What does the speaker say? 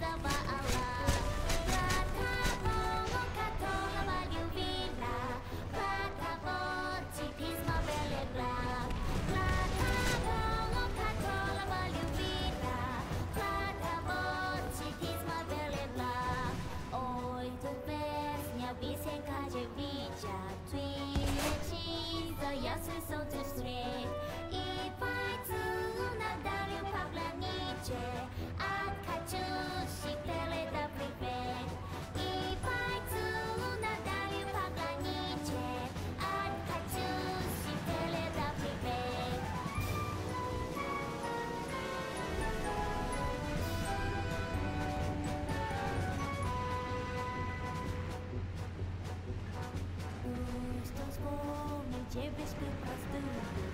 забавно. Ciebie śpię prostymi.